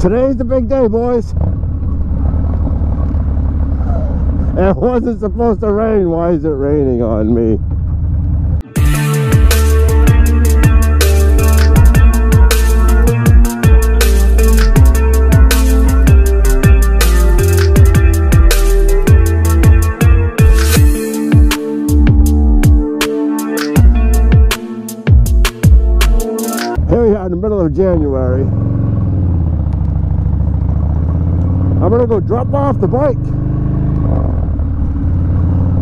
Today's the big day, boys. It wasn't supposed to rain. Why is it raining on me? Here we are in the middle of January. I'm gonna go drop off the bike.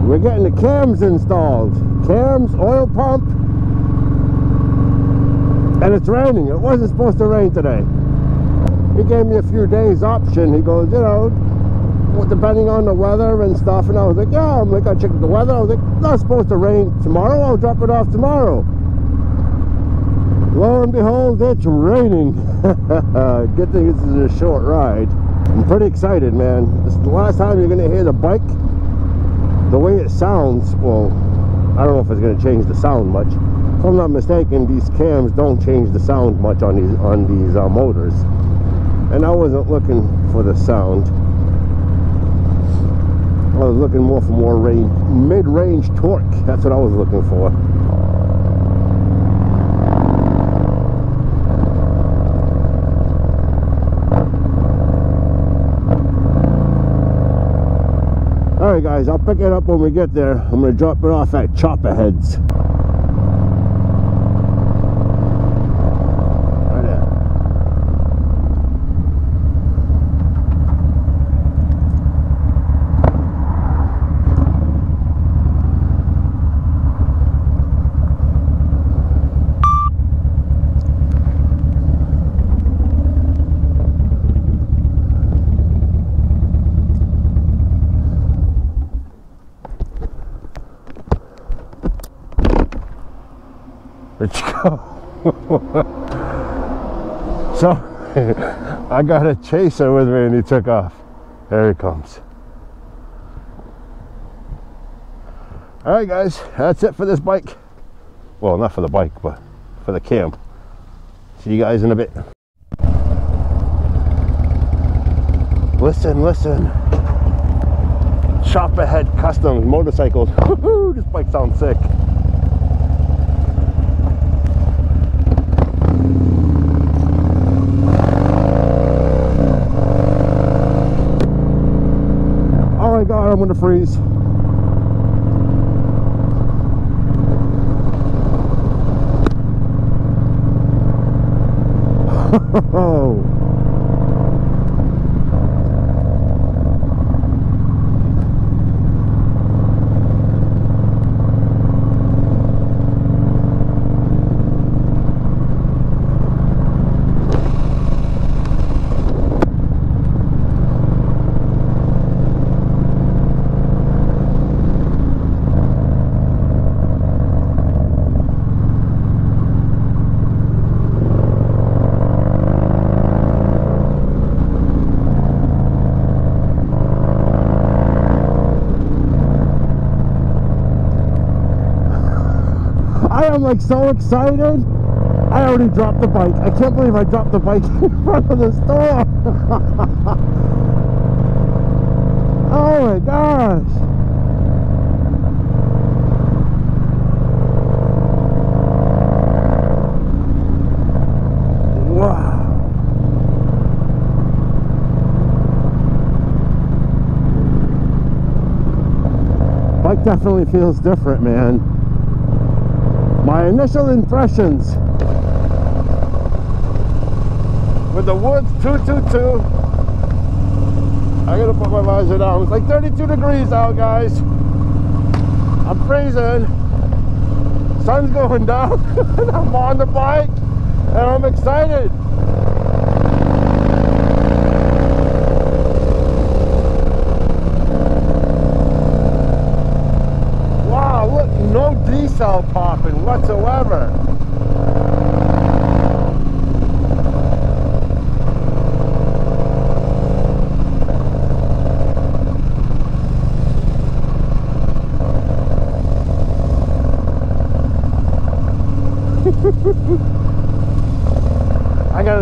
We're getting the cams installed. Cams, oil pump. And it's raining. It wasn't supposed to rain today. He gave me a few days option. He goes, you know, depending on the weather and stuff. And I was like, yeah, I'm like, I checked the weather. I was like, not supposed to rain tomorrow. I'll drop it off tomorrow. Lo and behold, it's raining. Good thing this is a short ride. I'm pretty excited, man. This is the last time you're gonna hear the bike. The way it sounds, well, I don't know if it's gonna change the sound much. If I'm not mistaken, these cams don't change the sound much on these on these uh, motors. And I wasn't looking for the sound. I was looking more for more range, mid-range torque. That's what I was looking for. All right, guys, I'll pick it up when we get there. I'm gonna drop it off at Chopperheads. Right there. Let's go. so, I got a chaser with me and he took off. There he comes. All right, guys, that's it for this bike. Well, not for the bike, but for the cam. See you guys in a bit. Listen, listen. Shop ahead customs motorcycles. Woohoo, this bike sounds sick. God, I'm gonna freeze. I am like so excited. I already dropped the bike. I can't believe I dropped the bike in front of the store. oh my gosh. Definitely feels different, man my initial impressions with the Woods 222 I gotta put my visor down. It's like 32 degrees out guys. I'm freezing. Sun's going down and I'm on the bike and I'm excited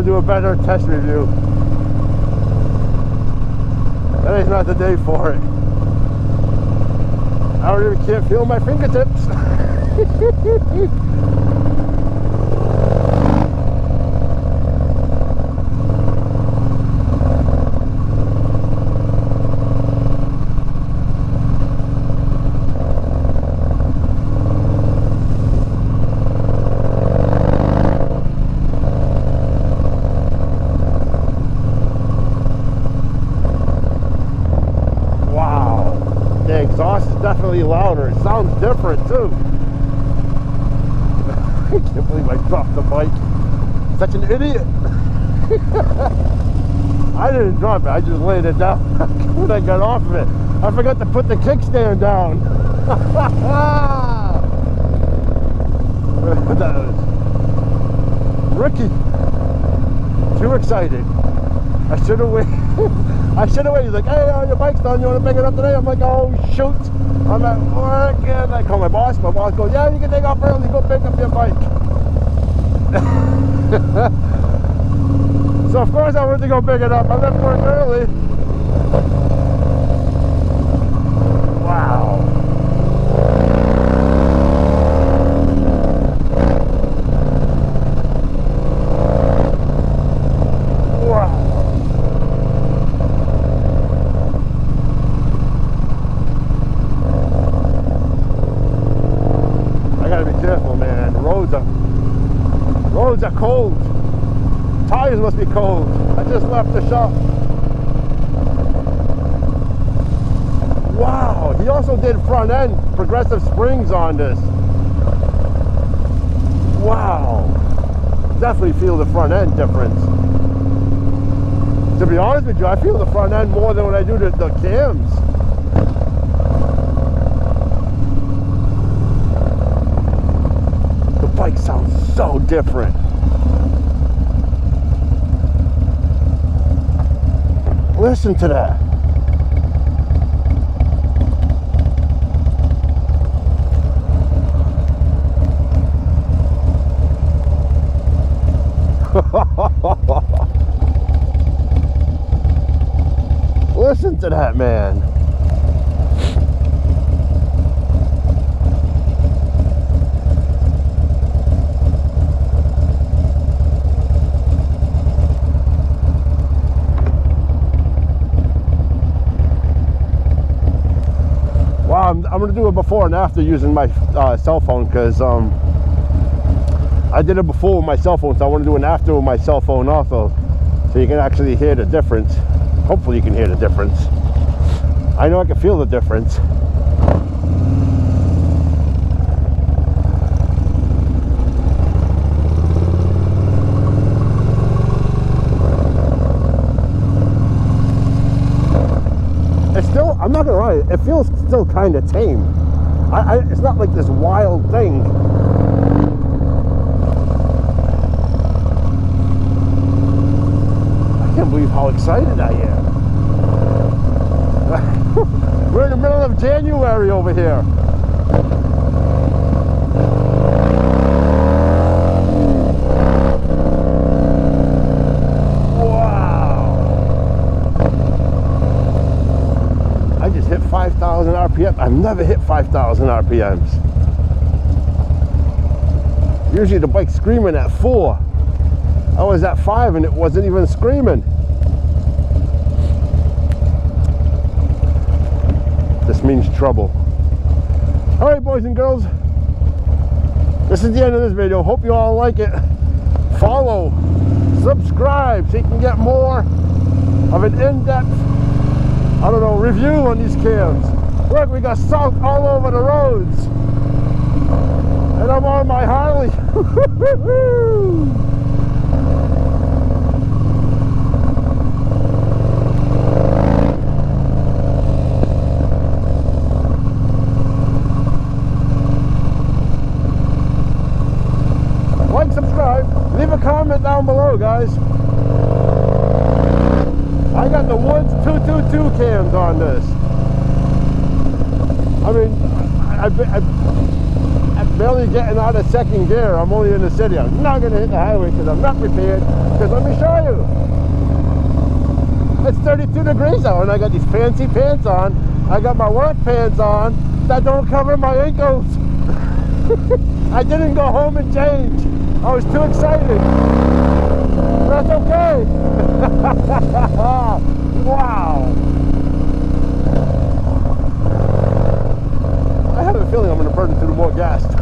do a better test review. Today's not the day for it. I don't even can't feel my fingertips. definitely louder. It sounds different too. I can't believe I dropped the bike. Such an idiot. I didn't drop it, I just laid it down when I got off of it. I forgot to put the kickstand down. Ricky, too excited. I should have waited. I should have waited. He's like, hey, uh, your bike's done. You want to pick it up today? I'm like, oh, shoot. I'm at work. And I call my boss. My boss goes, yeah, you can take off early. Go pick up your bike. so, of course, I went to go pick it up. I left work early. Wow. cold. Tires must be cold. I just left the shop. Wow, he also did front end progressive springs on this. Wow. Definitely feel the front end difference. To be honest with you, I feel the front end more than when I do the, the cams. The bike sounds so different. Listen to that. Listen to that, man. I'm gonna do it before and after using my uh, cell phone because um, I did it before with my cell phone so I want to do an after with my cell phone also. So you can actually hear the difference. Hopefully you can hear the difference. I know I can feel the difference I'm not gonna lie, it feels still kind of tame. I, I, it's not like this wild thing. I can't believe how excited I am. We're in the middle of January over here. I've never hit 5,000 RPMs. Usually the bike's screaming at four. I was at five and it wasn't even screaming. This means trouble. All right, boys and girls. This is the end of this video. Hope you all like it. Follow, subscribe so you can get more of an in-depth, I don't know, review on these cams. Look, we got salt all over the roads. And I'm on my Harley. like, subscribe, leave a comment down below, guys. I got the Woods 222 cams on this. I mean, I, I, I'm barely getting out of second gear. I'm only in the city. I'm not going to hit the highway because I'm not prepared. Because let me show you. it's 32 degrees out and I got these fancy pants on. I got my work pants on that don't cover my ankles. I didn't go home and change. I was too excited. That's okay. wow. I have burn through more gas.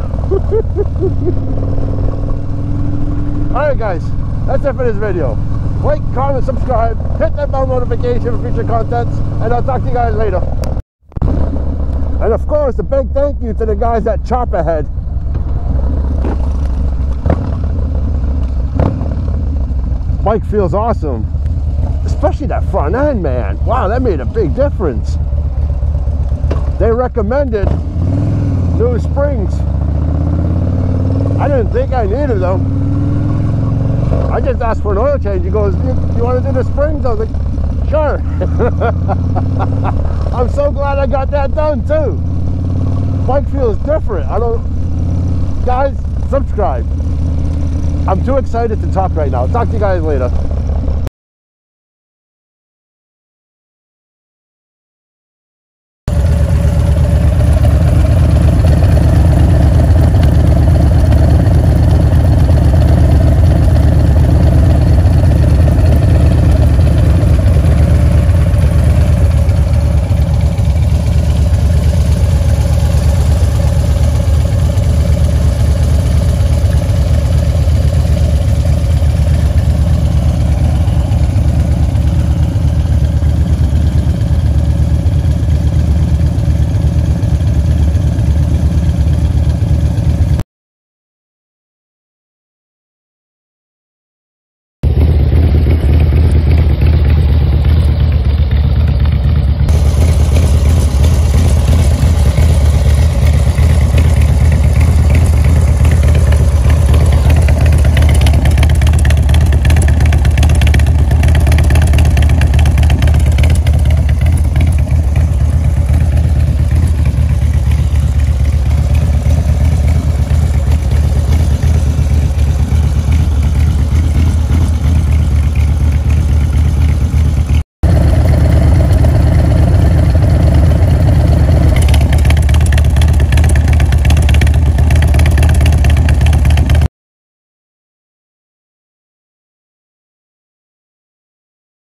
Alright guys, that's it for this video. Like, comment, subscribe, hit that bell notification for future contents, and I'll talk to you guys later. And of course, a big thank you to the guys at Chop Ahead. Bike feels awesome, especially that front end, man. Wow, that made a big difference. They recommended new springs. I didn't think I needed them. I just asked for an oil change. He goes, you, you want to do the springs? I was like, sure. I'm so glad I got that done too. Bike feels different. I don't, guys, subscribe. I'm too excited to talk right now. Talk to you guys later.